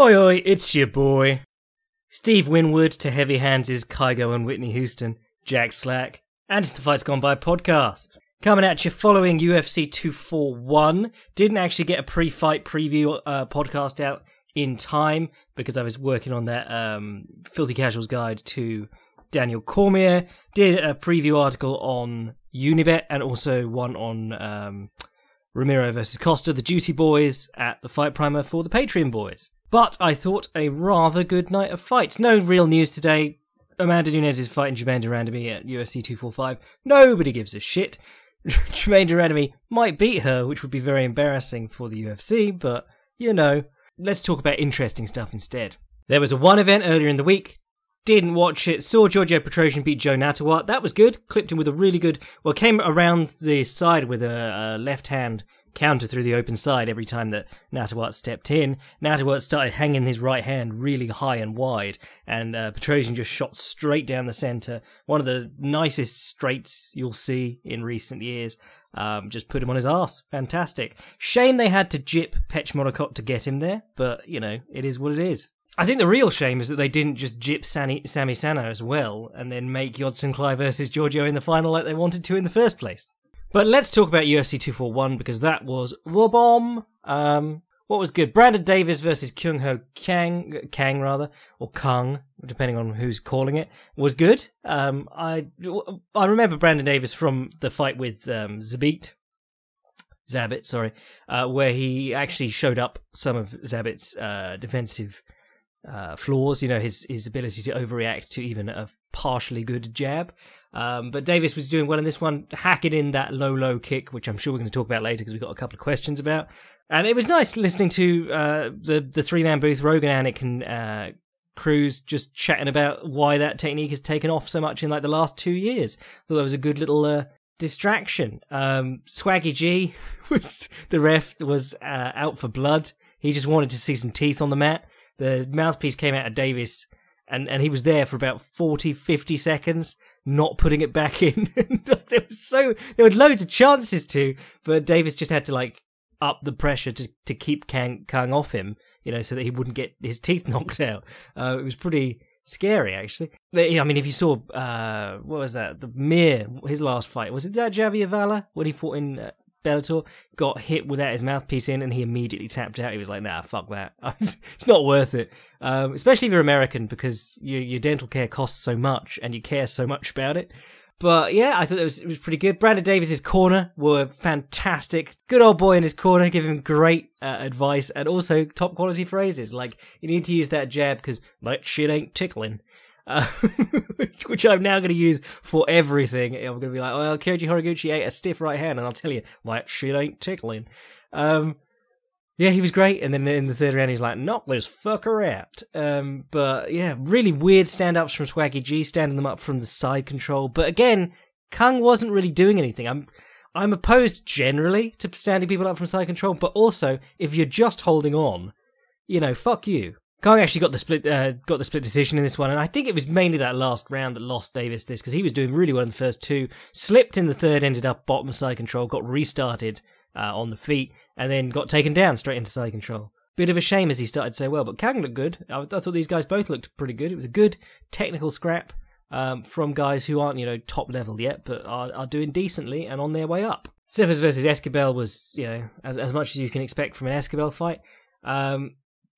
Oi, oi, it's your boy. Steve Winwood to Heavy Hands' is Kygo and Whitney Houston, Jack Slack, and it's the Fights Gone By podcast. Coming at you following UFC 241. Didn't actually get a pre fight preview uh, podcast out in time because I was working on that um, Filthy Casuals guide to Daniel Cormier. Did a preview article on Unibet and also one on um, Romero versus Costa, the Juicy Boys, at the Fight Primer for the Patreon Boys. But I thought a rather good night of fights. No real news today. Amanda Nunes is fighting Germaine de Randamie at UFC 245. Nobody gives a shit. Germaine de Randamie might beat her, which would be very embarrassing for the UFC, but, you know, let's talk about interesting stuff instead. There was a one event earlier in the week. Didn't watch it. Saw Giorgio Petrosyan beat Jo Nattawut. That was good. Clipped him with a really good. Well, came around the side with a, a left hand counter through the open side every time that Nattawut stepped in. Nattawut started hanging his right hand really high and wide, and uh, Petrosyan just shot straight down the center. One of the nicest straights you'll see in recent years. Um, just put him on his ass. Fantastic. Shame they had to jip Petchmorakot to get him there, but you know, it is what it is. I think the real shame is that they didn't just jip Sami, Sami Sana as well and then make Yodsanklai versus Giorgio in the final like they wanted to in the first place. But let's talk about UFC 241 because that was the bomb. Um, what was good? Brandon Davis versus Kyung Ho Kang, Kang rather, or Kang, depending on who's calling it, was good. Um, I I remember Brandon Davis from the fight with um, Zabit, Zabit, sorry, uh, where he actually showed up some of Zabit's uh, defensive uh, flaws. You know, his his ability to overreact to even a partially good jab. Um, but Davis was doing well in this one, hacking in that low, low kick, which I'm sure we're going to talk about later because we've got a couple of questions about. And it was nice listening to uh, the the three man booth, Rogan, Anik, and uh, Cruz just chatting about why that technique has taken off so much in like the last two years. thought that was a good little uh, distraction. Um, Swaggy G was the ref was uh, out for blood. He just wanted to see some teeth on the mat. The mouthpiece came out of Davis, and, and he was there for about 40, 50 seconds, not putting it back in. there was so there were loads of chances to, but Davis just had to like up the pressure to to keep Kang, Kang off him, you know, so that he wouldn't get his teeth knocked out. Uh, it was pretty scary actually. I mean, if you saw uh, what was that? The Mir, his last fight was it that Javy Ayala when he fought in uh, Bellator got hit without his mouthpiece in, and he immediately tapped out. He was like, "Nah, fuck that. it's not worth it." Um, especially if you're American, because your your dental care costs so much, and you care so much about it. But yeah, I thought it was it was pretty good. Brandon Davis's corner were fantastic. Good old boy in his corner, giving him great uh, advice and also top quality phrases. Like you need to use that jab because that shit ain't tickling which I'm now going to use for everything. I'm going to be like, well, Kyoji Horiguchi ate a stiff right hand, and I'll tell you, like, shit ain't tickling. Um, yeah, he was great. And then in the third round, he's like, knock this fucker out. Um, but yeah, really weird stand ups from Swaggy G, standing them up from the side control. But again, Kung wasn't really doing anything. I'm. I'm opposed generally to standing people up from side control, but also if you're just holding on, you know, fuck you. Kang actually got the split uh, got the split decision in this one, and I think it was mainly that last round that lost Davis this because he was doing really well in the first two, slipped in the third, ended up bottom of side control, got restarted uh, on the feet, and then got taken down straight into side control. Bit of a shame as he started so well, but Kang looked good. I, I thought these guys both looked pretty good. It was a good technical scrap um, from guys who aren't you know top level yet, but are, are doing decently and on their way up. Cifers versus Esquibel was you know as as much as you can expect from an Esquibel fight. Um,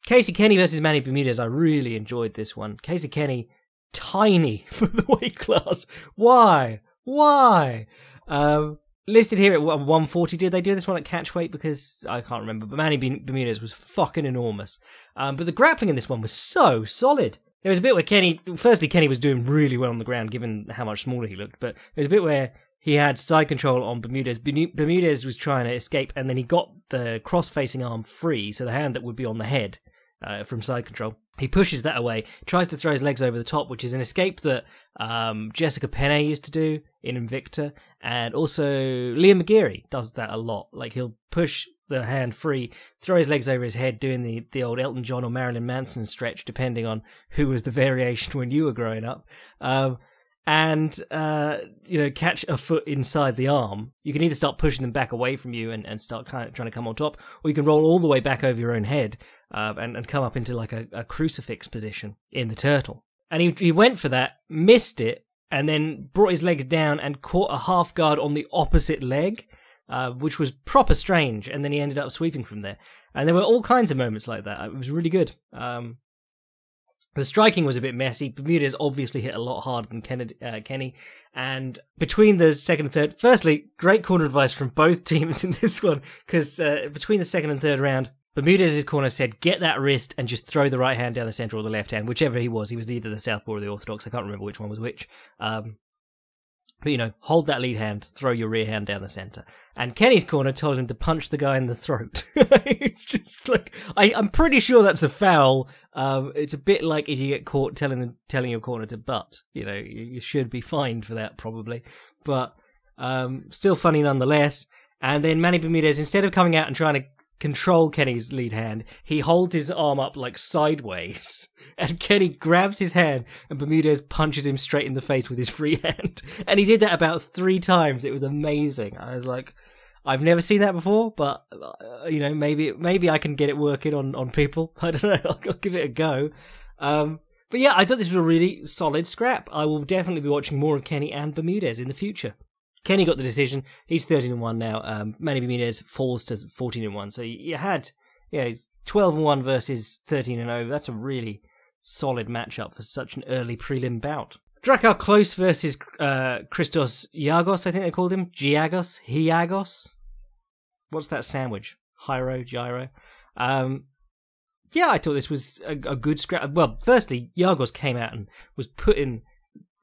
Casey Kenny versus Manny Bermudez. I really enjoyed this one. Casey Kenny, tiny for the weight class. Why? Why? Um, listed here at 140. Did they do this one at catch weight? Because I can't remember. But Manny Bermudez was fucking enormous. Um, but the grappling in this one was so solid. There was a bit where Kenny, firstly, Kenny was doing really well on the ground given how much smaller he looked. But there was a bit where he had side control on Bermudez. Bermudez was trying to escape, and then he got the cross facing arm free, so the hand that would be on the head uh, from side control. He pushes that away, tries to throw his legs over the top, which is an escape that um, Jessica Penne used to do in Invicta, and also Liam McGeary does that a lot. Like he'll push the hand free, throw his legs over his head, doing the, the old Elton John or Marilyn Manson stretch, depending on who was the variation when you were growing up. Um, and uh, you know catch a foot inside the arm, you can either start pushing them back away from you and, and start kind of trying to come on top, or you can roll all the way back over your own head uh, and, and come up into like a, a crucifix position in the turtle. And he he went for that, missed it, and then brought his legs down and caught a half guard on the opposite leg, uh, which was proper strange. And then he ended up sweeping from there. And there were all kinds of moments like that. It was really good. Um, the striking was a bit messy. Bermudez obviously hit a lot harder than Kennedy, uh, Kenny. And between the second and third, firstly, great corner advice from both teams in this one, because uh, between the second and third round, Bermudez's corner said, get that wrist and just throw the right hand down the center or the left hand, whichever he was. He was either the southpaw or the orthodox. I can't remember which one was which. Um, but you know, hold that lead hand, throw your rear hand down the center. And Kenny's corner told him to punch the guy in the throat. it's just like I, am pretty sure that's a foul. Um, it's a bit like if you get caught telling telling your corner to butt. You know, you, you should be fined for that probably. But um, still funny nonetheless. And then Manny Bermudez, instead of coming out and trying to control Kenny's lead hand, he holds his arm up like sideways, and Kenny grabs his hand, and Bermudez punches him straight in the face with his free hand. And he did that about three times. It was amazing. I was like, I've never seen that before, but uh, you know, maybe maybe I can get it working on on people. I don't know. I'll, I'll give it a go. Um, but yeah, I thought this was a really solid scrap. I will definitely be watching more of Kenny and Bermudez in the future. Kenny got the decision. He's 13 and 1 now. Um, Manny Bermudez falls to 14 and 1. So you had, yeah, he's 12 and 1 versus 13 and 0. That's a really solid matchup for such an early prelim bout. Drakkar Klose versus uh, Christos Giagos, I think they called him. Giagos? Hiagos? What's that sandwich? Hyro? Gyro? Um, yeah, I thought this was a, a good scrap. Well, firstly, Giagos came out and was putting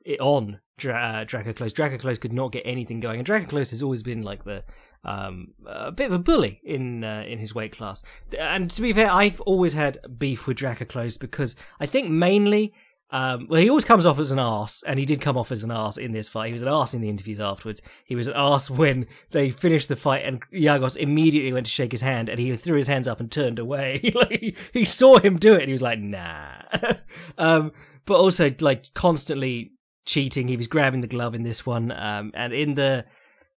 it on Dra- uh, Drakkar Klose. Drakkar Klose could not get anything going, and Drakkar Klose has always been like the um, a bit of a bully in uh, in his weight class. And to be fair, I've always had beef with Drakkar Klose because I think mainly. Um, well, he always comes off as an ass, and he did come off as an ass in this fight. He was an ass in the interviews afterwards. He was an ass when they finished the fight, and Yagos immediately went to shake his hand, and he threw his hands up and turned away. like he saw him do it, and he was like, "Nah." um, but also like constantly cheating. He was grabbing the glove in this one. Um, and in the,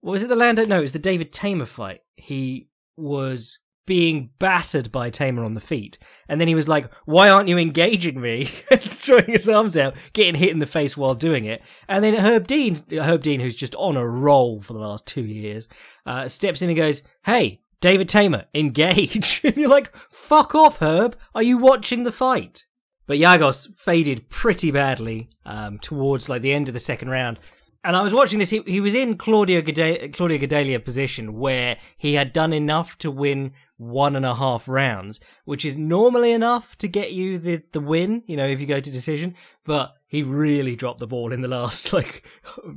what was it, the Lando? No, it was the David Teymur fight. He was being battered by Teymur on the feet. And then he was like, why aren't you engaging me? Throwing his arms out, getting hit in the face while doing it. And then Herb Dean, Herb Dean, who's just on a roll for the last two years, uh, steps in and goes, hey, David Teymur, engage. and you're like, fuck off, Herb. Are you watching the fight? But Giagos faded pretty badly um, towards like the end of the second round. And I was watching this. He, he was in Claudio Gade- Claudia Gadelha position where he had done enough to win one and a half rounds, which is normally enough to get you the, the win, you know, if you go to decision. But he really dropped the ball in the last, like,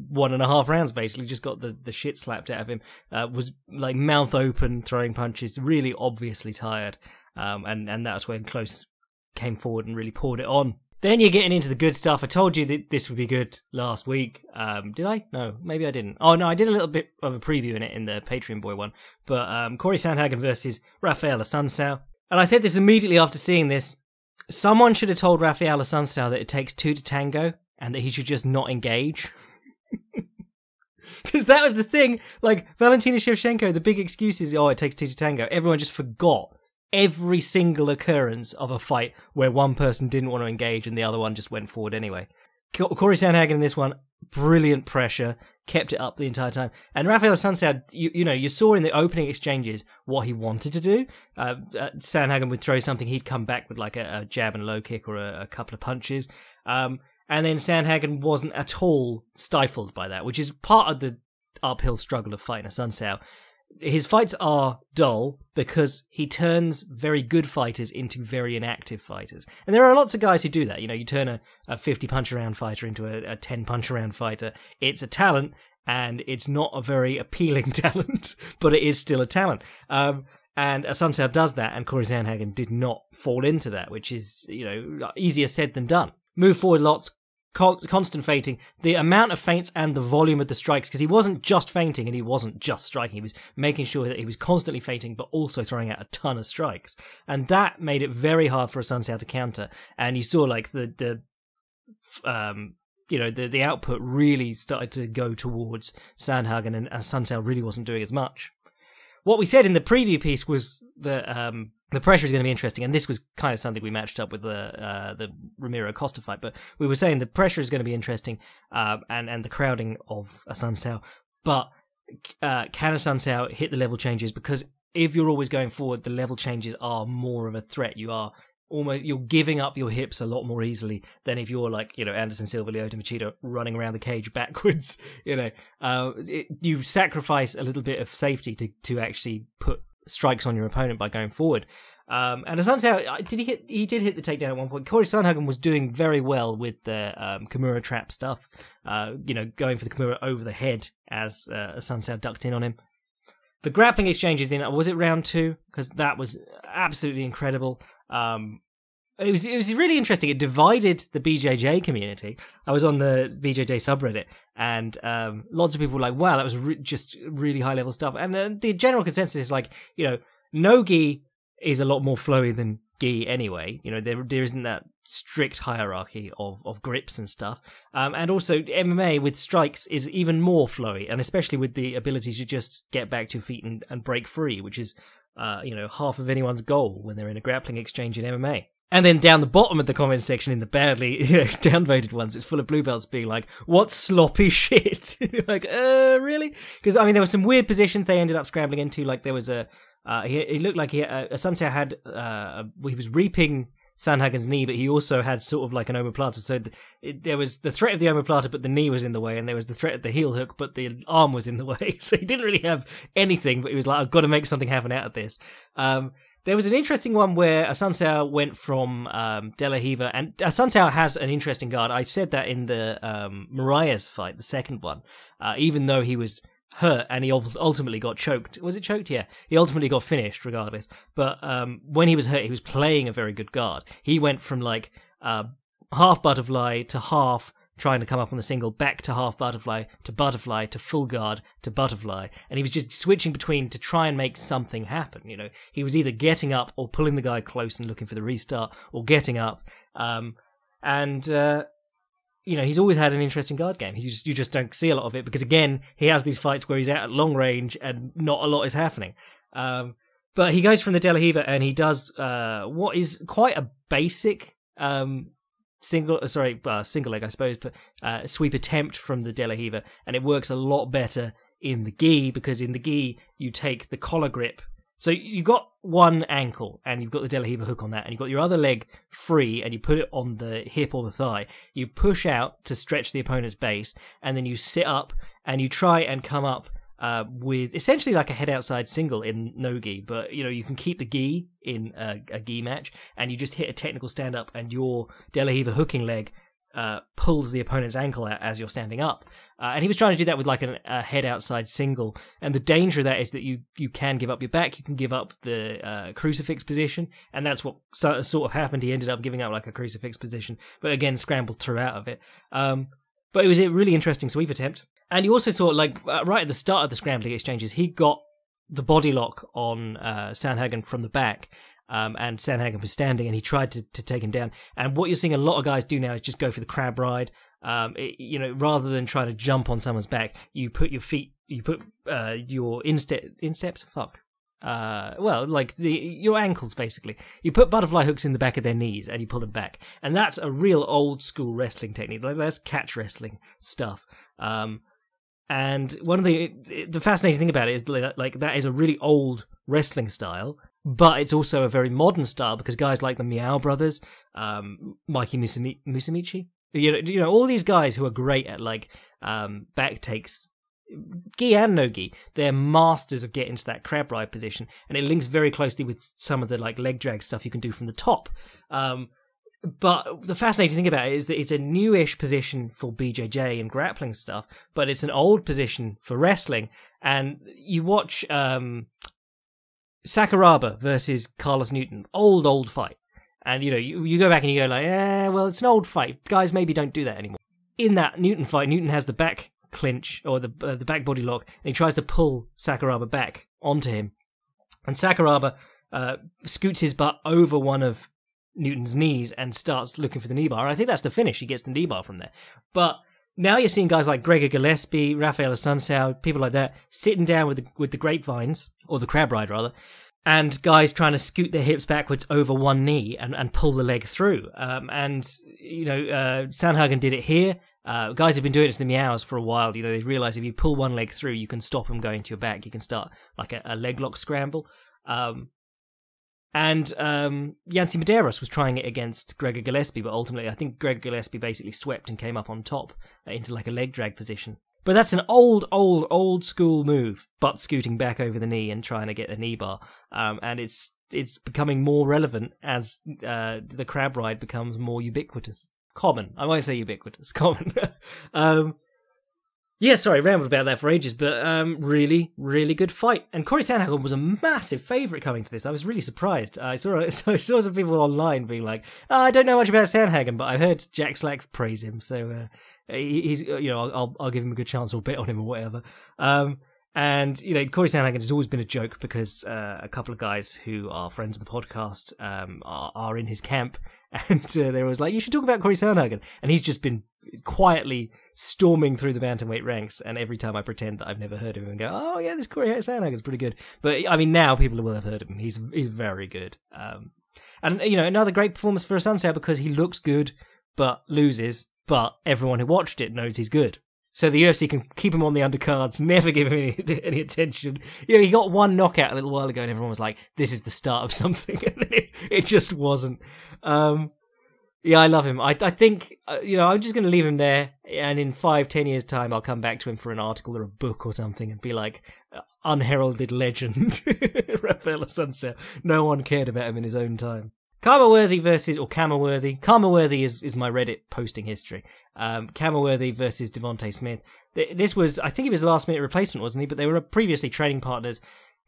one and a half rounds, basically. Just got the, the shit slapped out of him. Uh, was, like, mouth open, throwing punches, really obviously tired. Um, and, and that was when Klose came forward and really poured it on. Then you're getting into the good stuff. I told you that this would be good last week. Um, did I? No, maybe I didn't. Oh no, I did a little bit of a preview in it in the Patreon boy one. But um, Corey Sandhagen versus Rafaela Assunção. And I said this immediately after seeing this. Someone should have told Rafaela Assunção that it takes two to tango and that he should just not engage. Because that was the thing. Like, Valentina Shevchenko, the big excuse is, oh, it takes two to tango. Everyone just forgot every single occurrence of a fight where one person didn't want to engage and the other one just went forward anyway. Corey Sandhagen in this one, brilliant pressure, kept it up the entire time. And Rafael Assunção, you, you know, you saw in the opening exchanges what he wanted to do. Uh, uh, Sandhagen would throw something, he'd come back with like a, a jab and low kick or a, a couple of punches. Um, and then Sandhagen wasn't at all stifled by that, which is part of the uphill struggle of fighting a Assunção his fights are dull because he turns very good fighters into very inactive fighters. And there are lots of guys who do that. You know, you turn a, a 50 punch around fighter into a, a 10 punch around fighter. It's a talent and it's not a very appealing talent, but it is still a talent. Um, and Assunção does that, and Corey Sandhagen did not fall into that, which is, you know, easier said than done. Move forward lots, constant feinting, the amount of feints and the volume of the strikes, because he wasn't just feinting and he wasn't just striking. He was making sure that he was constantly feinting, but also throwing out a ton of strikes. And that made it very hard for a Assunção to counter. And you saw like the, the, um, you know the the output really started to go towards Sandhagen, and, and Sunsao really wasn't doing as much. What we said in the preview piece was that um, the pressure is going to be interesting, and this was kind of something we matched up with the uh, the Romero Costa fight. But we were saying the pressure is going to be interesting, uh, and and the crowding of Assunção, but uh, can Assunção hit the level changes? Because if you're always going forward, the level changes are more of a threat. You are almost you're giving up your hips a lot more easily than if you're like you know Anderson Silva, Lyoto Machida running around the cage backwards. You know, uh, it, you sacrifice a little bit of safety to to actually put strikes on your opponent by going forward. Um, and Asante, did he hit? He did hit the takedown at one point. Corey Sandhagen was doing very well with the um, Kimura trap stuff. Uh, you know, going for the Kimura over the head as uh, ducked in on him. The grappling exchanges in was it round two because that was absolutely incredible. Um, it was it was really interesting. It divided the BJJ community. I was on the BJJ subreddit, and um, lots of people were like, "Wow, that was re- just really high level stuff." And uh, the general consensus is like, you know, no gi is a lot more flowy than gi anyway. You know, there there isn't that strict hierarchy of, of grips and stuff. Um, and also MMA with strikes is even more flowy, and especially with the ability to just get back to feet and, and break free, which is uh, you know half of anyone's goal when they're in a grappling exchange in MMA. And then down the bottom of the comment section in the badly you know, downvoted ones, it's full of blue belts being like, "What sloppy shit!" like, uh, really? Because I mean, there were some weird positions they ended up scrambling into. Like there was a, uh, he, it looked like he, uh, Assunção had, uh, he was reaping Sandhagen's knee, but he also had sort of like an omoplata. So it, there was the threat of the omoplata, but the knee was in the way, and there was the threat of the heel hook, but the arm was in the way. So he didn't really have anything, but he was like, "I've got to make something happen out of this." Um, there was an interesting one where Assunção went from um, De La Riva, and Assunção has an interesting guard. I said that in the um, Moraes fight, the second one, uh, even though he was hurt and he ultimately got choked. Was it choked? Yeah, he ultimately got finished regardless. But um, when he was hurt, he was playing a very good guard. He went from like uh, half butterfly to half trying to come up on the single, back to half butterfly, to butterfly, to full guard, to butterfly. And he was just switching between to try and make something happen. You know, he was either getting up or pulling the guy close and looking for the restart, or getting up. Um, and, uh, you know, he's always had an interesting guard game. He just, you just don't see a lot of it because, again, he has these fights where he's out at long range and not a lot is happening. Um, but he goes from the De La Riva and he does uh, what is quite a basic um, single uh, sorry uh, single leg I suppose but uh, sweep attempt from the De La Riva and it works a lot better in the gi because in the gi you take the collar grip. So you've got one ankle and you've got the De La Riva hook on that and you've got your other leg free and you put it on the hip or the thigh. You push out to stretch the opponent's base and then you sit up and you try and come up uh, with essentially like a head outside single in no gi, but you know you can keep the gi in a, a gi match, and you just hit a technical stand up, and your De La Riva hooking leg uh, pulls the opponent's ankle out as you're standing up. Uh, and he was trying to do that with like an, a head outside single. And the danger of that is that you you can give up your back, you can give up the uh, crucifix position, and that's what so, sort of happened. He ended up giving up like a crucifix position, but again scrambled through out of it. Um, but it was a really interesting sweep attempt. And you also saw, like, uh, right at the start of the scrambling exchanges, he got the body lock on uh, Sandhagen from the back. Um, and Sandhagen was standing and he tried to, to take him down. And what you're seeing a lot of guys do now is just go for the crab ride. Um, it, you know, rather than try to jump on someone's back, you put your feet, you put uh, your instep, insteps, fuck, uh, well, like the your ankles basically. You put butterfly hooks in the back of their knees and you pull them back, and that's a real old school wrestling technique. Like that's catch wrestling stuff. Um, and one of the the fascinating thing about it is like that is a really old wrestling style, but it's also a very modern style because guys like the Miyao brothers, um, Mikey Musumeci, you know, you know, all these guys who are great at like um, back takes, gi and no gi, they're masters of getting to that crab ride position, and it links very closely with some of the like leg drag stuff you can do from the top. Um, but the fascinating thing about it is that it's a newish position for BJJ and grappling stuff, but it's an old position for wrestling. And you watch um, Sakuraba versus Carlos Newton, old old fight, and you know you, you go back and you go like, eh, well, it's an old fight. Guys, maybe don't do that anymore. In that Newton fight, Newton has the back clinch or the uh, the back body lock, and he tries to pull Sakuraba back onto him, and Sakuraba uh, scoots his butt over one of Newton's knees and starts looking for the knee bar. I think that's the finish. He gets the knee bar from there. But now you're seeing guys like Gregor Gillespie, Raphael Assunção, people like that, sitting down with the, with the grapevines, or the crab ride rather, and guys trying to scoot their hips backwards over one knee and, and pull the leg through. Um, and, you know, uh, Sandhagen did it here. Uh, guys have been doing it to the Miyaos for a while. You know, they realize if you pull one leg through, you can stop them going to your back. You can start like a, a leg lock scramble. Um, and um, Yancy Medeiros was trying it against Gregor Gillespie, but ultimately, I think Gregor Gillespie basically swept and came up on top uh, into like a leg drag position. But that's an old, old, old school move, butt scooting back over the knee and trying to get a knee bar. Um, and it's it's becoming more relevant as uh, the crab ride becomes more ubiquitous, common. I won't say ubiquitous, common. um, yeah, sorry, rambled about that for ages, but um, really, really good fight. And Corey Sandhagen was a massive favourite coming to this. I was really surprised. I saw I saw some people online being like, oh, "I don't know much about Sandhagen, but I heard Jack Slack praise him, so uh, he's you know I'll I'll give him a good chance or bet on him or whatever." Um, and you know, Corey Sandhagen has always been a joke because uh, a couple of guys who are friends of the podcast um, are, are in his camp, and uh, they was like, "You should talk about Corey Sandhagen," and he's just been quietly storming through the bantamweight ranks. And every time I pretend that I've never heard of him, and go, "Oh yeah, this Corey Sandhagen is pretty good." But I mean, now people will have heard of him. He's he's very good. Um, and you know, another great performance for Assunção because he looks good but loses. But everyone who watched it knows he's good. So the UFC can keep him on the undercards, never give him any, any attention. You know, he got one knockout a little while ago, and everyone was like, "This is the start of something," and it, it just wasn't. Um, yeah, I love him. I I think uh, you know I'm just going to leave him there, and in five, ten years' time, I'll come back to him for an article or a book or something, and be like, uh, unheralded legend, Rafael Assunção. No one cared about him in his own time. Worthy versus or Worthy. Worthy is is my Reddit posting history. Um, Worthy versus Devonte Smith. This was, I think, he was last minute replacement, wasn't he? But they were previously training partners.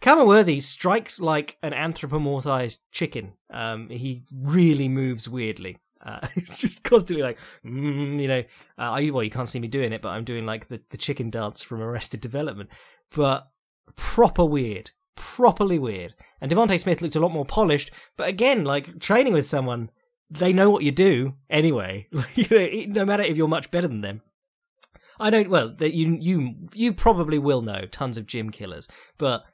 Worthy strikes like an anthropomorphized chicken. Um, he really moves weirdly. Uh, it's just constantly like, mm, you know, uh, well, you can't see me doing it, but I'm doing like the, the chicken dance from Arrested Development. But proper weird, properly weird. And Devonte Smith looked a lot more polished, but again, like training with someone, they know what you do anyway. no matter if you're much better than them. I don't. Well, that you you you probably will know tons of gym killers, but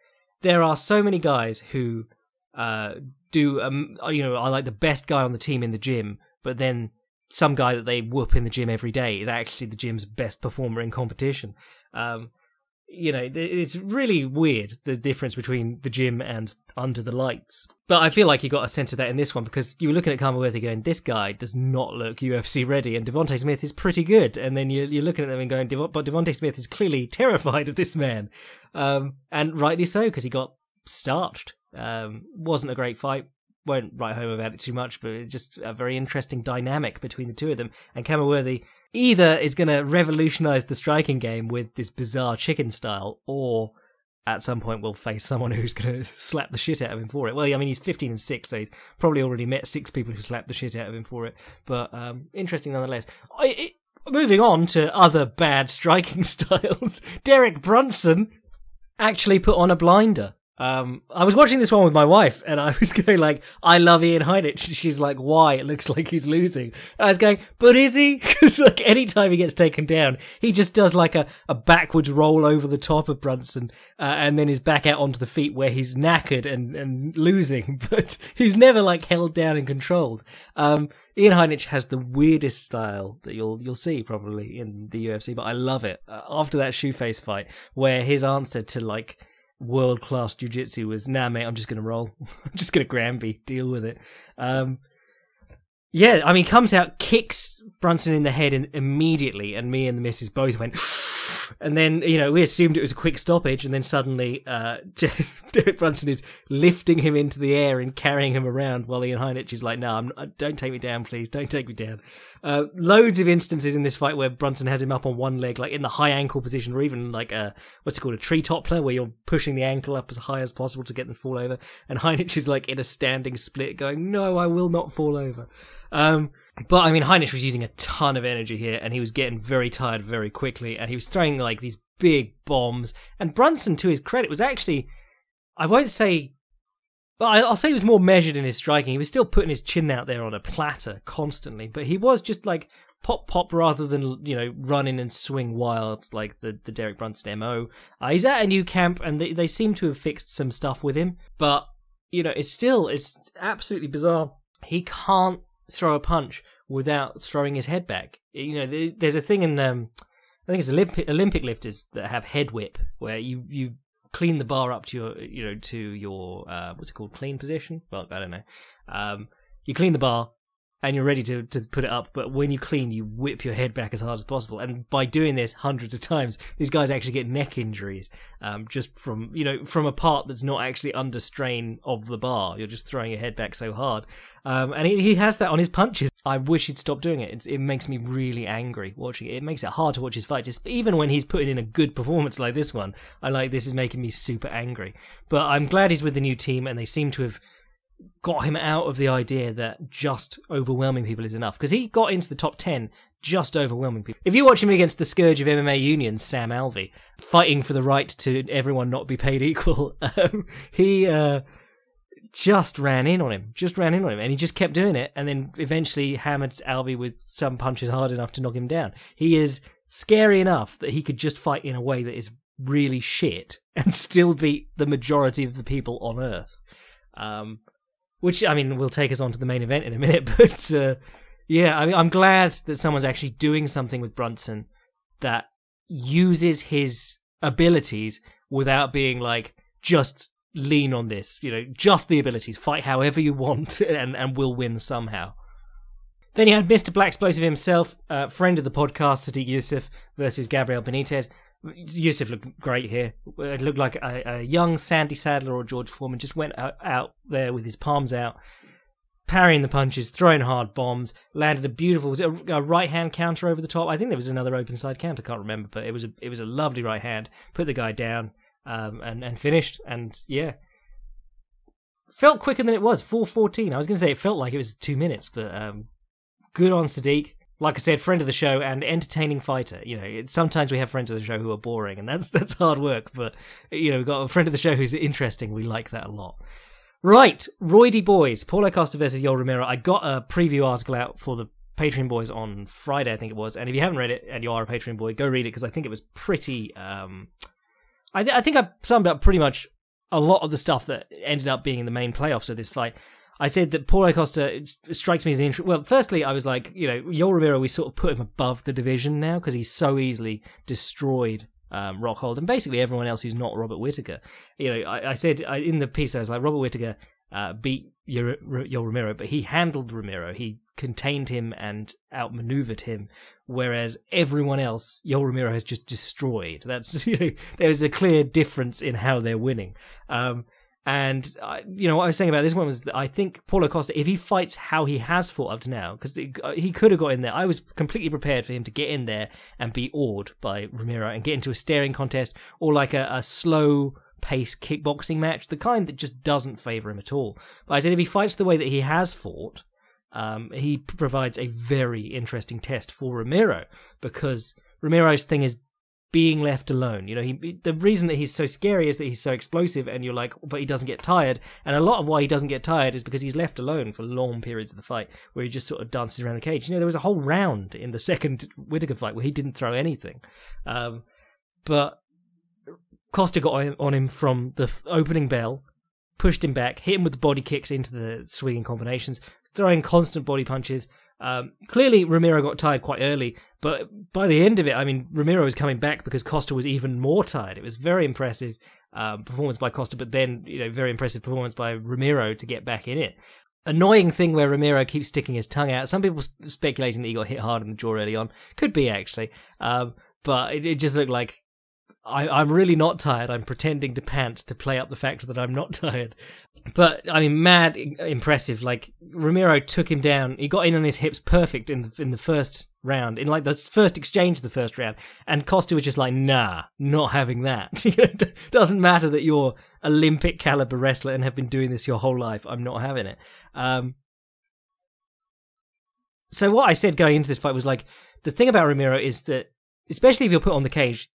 there are so many guys who uh, do. Um, you know, are like the best guy on the team in the gym, but then some guy that they whoop in the gym every day is actually the gym's best performer in competition. Um, you know, it's really weird the difference between the gym and under the lights. But I feel like you got a sense of that in this one because you were looking at Khama Worthy going, this guy does not look UFC ready, and Devonte Smith is pretty good. And then you're, you're looking at them and going, but Devonte Smith is clearly terrified of this man. Um, and rightly so because he got starched. Um, wasn't a great fight won't write home about it too much, but just a very interesting dynamic between the two of them. And Khama Worthy either is going to revolutionize the striking game with this bizarre chicken style, or at some point will face someone who's going to slap the shit out of him for it. Well, I mean, he's 15 and 6, so he's probably already met six people who slapped the shit out of him for it. But um, interesting nonetheless. I, it, moving on to other bad striking styles, Derek Brunson actually put on a blinder. Um, I was watching this one with my wife, and I was going like, "I love Ian Heinisch." She's like, "Why? It looks like he's losing." I was going, "But is he?" Because like anytime he gets taken down, he just does like a, a backwards roll over the top of Brunson, uh, and then is back out onto the feet where he's knackered and and losing, but he's never like held down and controlled. Um, Ian Heinisch has the weirdest style that you'll you'll see probably in the UFC, but I love it. Uh, after that shoeface fight, where his answer to like world class jujitsu was, nah, mate, I'm just gonna roll. I'm just gonna Granby, deal with it. Um, yeah, I mean, comes out, kicks Brunson in the head, and immediately, and me and the missus both went. And then you know we assumed it was a quick stoppage, and then suddenly uh, Derek Brunson is lifting him into the air and carrying him around, while Ian Heinisch is like, "No, I'm, uh, don't take me down, please, don't take me down." Uh, loads of instances in this fight where Brunson has him up on one leg, like in the high ankle position, or even like a what's it called, a tree toppler, where you're pushing the ankle up as high as possible to get them to fall over, and Heinisch is like in a standing split, going, "No, I will not fall over." Um, but I mean, Heinisch was using a ton of energy here, and he was getting very tired very quickly, and he was throwing like these big bombs. And Brunson, to his credit, was actually, I won't say I, I'll say he was more measured in his striking. He was still putting his chin out there on a platter constantly, but he was just like pop pop rather than you know running and swing wild like the the Derek Brunson mo. Uh, he's at a new camp, and they, they seem to have fixed some stuff with him, but you know it's still it's absolutely bizarre. He can't throw a punch without throwing his head back. You know, there's a thing in um, I think it's Olympic Olympic lifters that have head whip, where you you clean the bar up to your you know to your uh, what's it called clean position. Well, I don't know. Um, you clean the bar and you're ready to, to put it up. But when you clean, you whip your head back as hard as possible. And by doing this hundreds of times, these guys actually get neck injuries um, just from you know from a part that's not actually under strain of the bar. You're just throwing your head back so hard. Um, and he, he has that on his punches. I wish he'd stop doing it. It's, it makes me really angry watching it. It makes it hard to watch his fights. It's, even when he's putting in a good performance like this one, I like this is making me super angry. But I'm glad he's with the new team, and they seem to have got him out of the idea that just overwhelming people is enough because he got into the top 10 just overwhelming people. If you watch him against the scourge of MMA unions, Sam Alvey, fighting for the right to everyone not be paid equal, um, he uh, just ran in on him, just ran in on him, and he just kept doing it, and then eventually hammered Alvey with some punches hard enough to knock him down. He is scary enough that he could just fight in a way that is really shit and still beat the majority of the people on Earth. Um, which I mean will take us on to the main event in a minute. But uh, yeah, I mean, I'm glad that someone's actually doing something with Brunson that uses his abilities without being like just lean on this. You know, just the abilities. Fight however you want, and and we'll win somehow. Then you had Mr. Black Explosive himself, uh, friend of the podcast, Sodiq Yusuff versus Gabriel Benitez. Yusuff looked great here. It looked like a, a, young Sandy Saddler or George Foreman just went out, out, there with his palms out, parrying the punches, throwing hard bombs, landed a beautiful was a, a right hand counter over the top. I think there was another open side counter, can't remember, but it was a it was a lovely right hand. Put the guy down um, and and finished. And yeah, felt quicker than it was. Four fourteen. I was going to say it felt like it was two minutes, but um, good on Sodiq like I said, friend of the show and entertaining fighter. You know, sometimes we have friends of the show who are boring, and that's that's hard work. But you know, we've got a friend of the show who's interesting. We like that a lot. Right, Roydy Boys, Paulo Costa versus Yoel Romero. I got a preview article out for the Patreon boys on Friday, I think it was. And if you haven't read it and you are a Patreon boy, go read it because I think it was pretty. Um, I, th- I think I summed up pretty much a lot of the stuff that ended up being in the main playoffs of this fight. I said that Paulo Costa strikes me as an interesting. Well, firstly, I was like, you know, Yoel Romero, we sort of put him above the division now because he's so easily destroyed um, Rockhold and basically everyone else who's not Robert Whitaker. You know, I, I said I, in the piece, I was like, Robert Whitaker uh, beat Yoel Romero, but he handled Romero. He contained him and outmaneuvered him, whereas everyone else, Yoel Romero has just destroyed. That's you know, there's a clear difference in how they're winning. Um, and uh, you know what I was saying about this one was that I think Paulo Costa, if he fights how he has fought up to now, because uh, he could have got in there. I was completely prepared for him to get in there and be awed by Romero and get into a staring contest or like a, a slow pace kickboxing match, the kind that just doesn't favour him at all. But I said if he fights the way that he has fought, um, he provides a very interesting test for Romero because Romero's thing is being left alone. You know, he, the reason that he's so scary is that he's so explosive, and you're like, but he doesn't get tired. And a lot of why he doesn't get tired is because he's left alone for long periods of the fight, where he just sort of dances around the cage. You know, there was a whole round in the second Whitaker fight where he didn't throw anything, um, but Costa got on him from the opening bell, pushed him back, hit him with the body kicks into the swinging combinations, throwing constant body punches. Um, clearly, Romero got tired quite early, but by the end of it, I mean, Romero was coming back because Costa was even more tired. It was very impressive um, performance by Costa, but then, you know, very impressive performance by Romero to get back in it. Annoying thing where Romero keeps sticking his tongue out. Some people speculating that he got hit hard in the jaw early on. Could be, actually. Um, but it, it just looked like I, am really not tired. I'm pretending to pant to play up the fact that I'm not tired. But I mean, mad impressive. Like Romero took him down. He got in on his hips perfect in the in the first round, in like the first exchange of the first round. And Costa was just like, nah, not having that. doesn't matter that you're Olympic caliber wrestler and have been doing this your whole life. I'm not having it. Um, so what I said going into this fight was like, the thing about Romero is that, especially if you're put on the cage,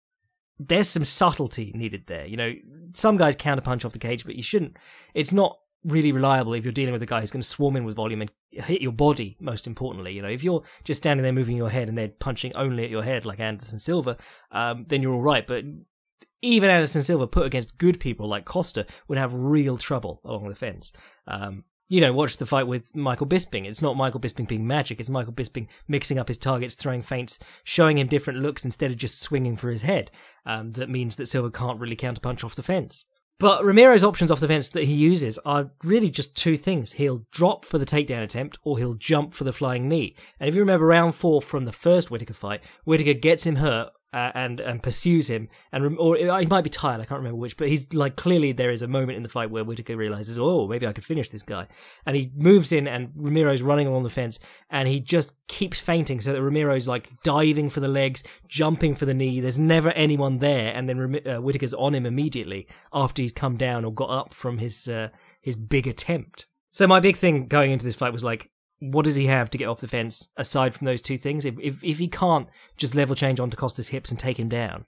there's some subtlety needed there. You know, some guys counterpunch off the cage, but you shouldn't. It's not really reliable if you're dealing with a guy who's going to swarm in with volume and hit your body. Most importantly, you know, if you're just standing there moving your head and they're punching only at your head like Anderson Silva, um, then you're all right. But even Anderson Silva put against good people like Costa would have real trouble along the fence. Um, you know, watch the fight with Michael Bisping. It's not Michael Bisping being magic. It's Michael Bisping mixing up his targets, throwing feints, showing him different looks instead of just swinging for his head. Um, that means that Silva can't really counterpunch off the fence. But Romero's options off the fence that he uses are really just two things. He'll drop for the takedown attempt or he'll jump for the flying knee. And if you remember round four from the first Whitaker fight, Whitaker gets him hurt uh, and and pursues him, and or he might be tired. I can't remember which, but he's like clearly there is a moment in the fight where Whitaker realizes, oh, maybe I could finish this guy, and he moves in, and Romero's running along the fence, and he just keeps feinting, so that Romero's like diving for the legs, jumping for the knee. There's never anyone there, and then uh, Whitaker's on him immediately after he's come down or got up from his uh, his big attempt. So my big thing going into this fight was like, what does he have to get off the fence aside from those two things? If if, if he can't just level change onto Costa's hips and take him down,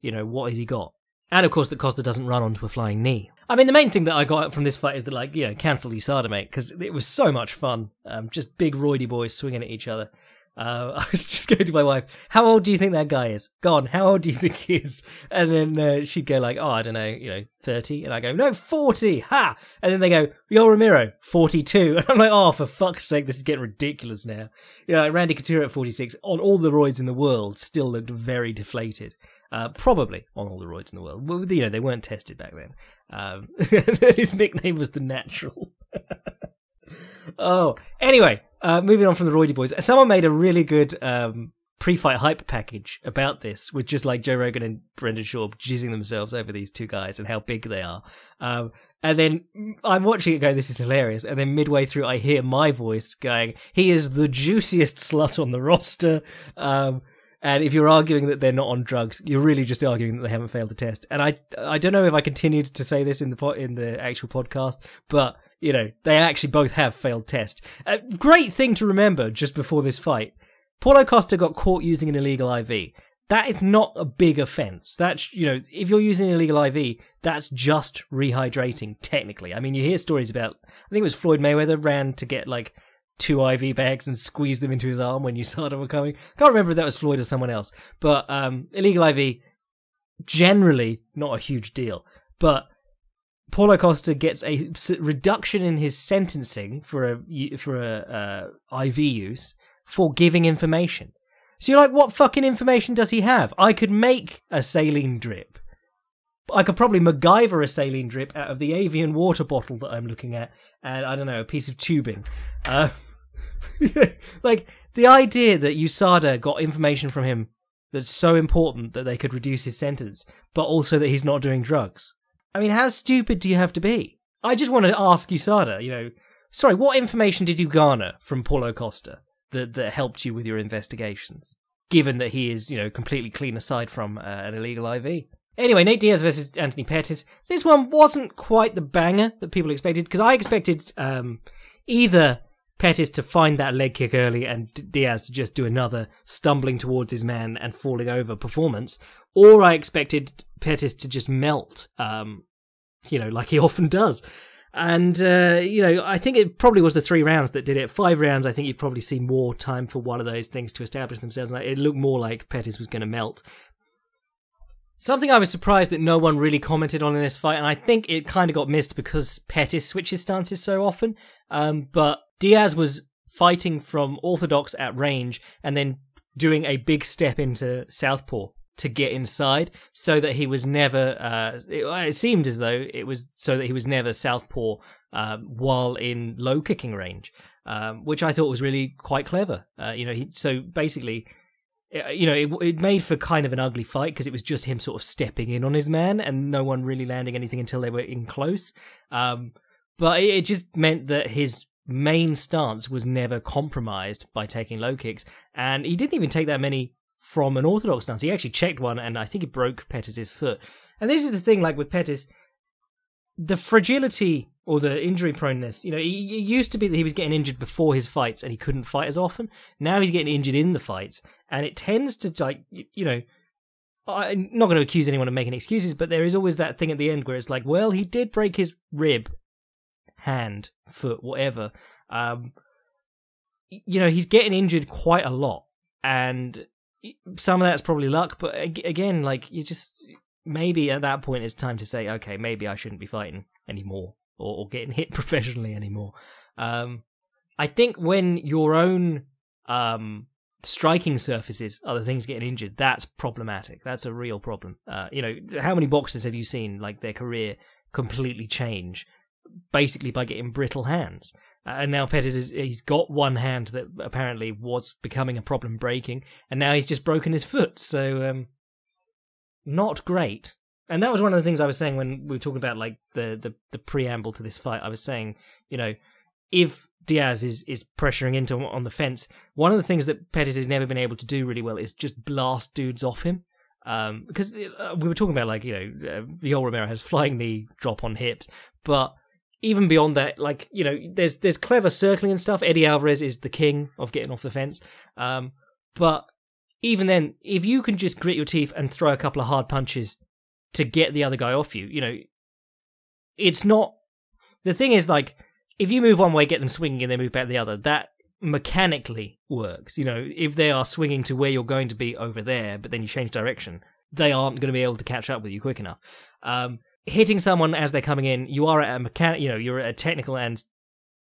you know, what has he got? And of course, that Costa doesn't run onto a flying knee. I mean, the main thing that I got from this fight is that, like, you know, cancel USADA, mate, because it was so much fun. Um, just big roidy boys swinging at each other. Uh, I was just going to my wife, how old do you think that guy is? Gone. How old do you think he is? And then uh, she'd go like, oh, I don't know, you know, 30. And I go, no, 40. Ha! And then they go, Yoel Romero, 42. And I'm like, oh, for fuck's sake, this is getting ridiculous now. You know, Randy Couture at 46 on all the roids in the world still looked very deflated. Uh, probably on all the roids in the world. Well, you know, they weren't tested back then. Um, his nickname was the Natural. Oh, anyway, uh, moving on from the Roidy Boys, someone made a really good um, pre-fight hype package about this, with just like Joe Rogan and Brendan Schaub jizzing themselves over these two guys and how big they are. Um, and then I'm watching it going, this is hilarious. And then midway through, I hear my voice going, he is the juiciest slut on the roster. Um, and if you're arguing that they're not on drugs, you're really just arguing that they haven't failed the test. And I, I don't know if I continued to say this in the in the actual podcast, but you know, they actually both have failed tests. A great thing to remember just before this fight. Paulo Costa got caught using an illegal IV. That is not a big offense. That's, you know, if you're using an illegal IV, that's just rehydrating, technically. I mean, you hear stories about, I think it was Floyd Mayweather ran to get like two IV bags and squeeze them into his arm when you saw them coming. Can't remember if that was Floyd or someone else. But um, illegal IV, generally not a huge deal. But Paulo Costa gets a reduction in his sentencing for a for a uh, IV use for giving information. So you're like, what fucking information does he have? I could make a saline drip. I could probably MacGyver a saline drip out of the Evian water bottle that I'm looking at, and I don't know, a piece of tubing. Uh, like the idea that USADA got information from him that's so important that they could reduce his sentence, but also that he's not doing drugs. I mean, how stupid do you have to be? I just want to ask USADA, you know, sorry, what information did you garner from Paulo Costa that, that helped you with your investigations? Given that he is, you know, completely clean aside from uh, an illegal IV. Anyway, Nate Diaz versus Anthony Pettis. This one wasn't quite the banger that people expected because I expected um, either Pettis to find that leg kick early and Diaz to just do another stumbling towards his man and falling over performance, or I expected Pettis to just melt, um, you know, like he often does. And, uh, you know, I think it probably was the three rounds that did it. Five rounds, I think you'd probably see more time for one of those things to establish themselves. And it looked more like Pettis was going to melt. Something I was surprised that no one really commented on in this fight, and I think it kind of got missed because Pettis switches stances so often. Um, but Diaz was fighting from orthodox at range and then doing a big step into southpaw to get inside so that he was never uh, it, it, seemed as though it was so that he was never southpaw um, while in low kicking range um, which i thought was really quite clever. Uh, you know he, so basically uh, you know it, it made for kind of an ugly fight because it was just him sort of stepping in on his man and no one really landing anything until they were in close. Um, but it, it just meant that his main stance was never compromised by taking low kicks. And he didn't even take that many from an orthodox stance. He actually checked one, and I think it broke Pettis' foot. And this is the thing, like with Pettis, the fragility or the injury proneness. You know, it used to be that he was getting injured before his fights, and he couldn't fight as often. Now he's getting injured in the fights, and it tends to like you know. I'm not going to accuse anyone of making excuses, but there is always that thing at the end where it's like, well, he did break his rib. hand, foot, whatever. Um, you know, he's getting injured quite a lot, and some of that's probably luck. But again, like you just maybe at that point it's time to say, okay, maybe I shouldn't be fighting anymore or, or getting hit professionally anymore. Um, I think when your own um, striking surfaces are the things getting injured, that's problematic. That's a real problem. Uh, you know, how many boxers have you seen like their career completely change basically by getting brittle hands? Uh, and now Pettis is he's got one hand that apparently was becoming a problem breaking, and now he's just broken his foot. So um, not great. And that was one of the things I was saying when we were talking about like the the, the preamble to this fight. I was saying, you know, if Diaz is is pressuring into on the fence. One of the things that Pettis has never been able to do really well is just blast dudes off him. Um, because uh, we were talking about like you know, uh, Yoel Romero has flying knee drop on hips, but even beyond that, like you know, there's there's clever circling and stuff. Eddie Alvarez is the king of getting off the fence, um, but even then, if you can just grit your teeth and throw a couple of hard punches to get the other guy off you, you know, it's not. The thing is, like, if you move one way, get them swinging, and then move back the other, that mechanically works. You know, if they are swinging to where you're going to be over there, but then you change direction, they aren't going to be able to catch up with you quick enough. Um, hitting someone as they're coming in, you are at a mechanic, you know, you're at a technical and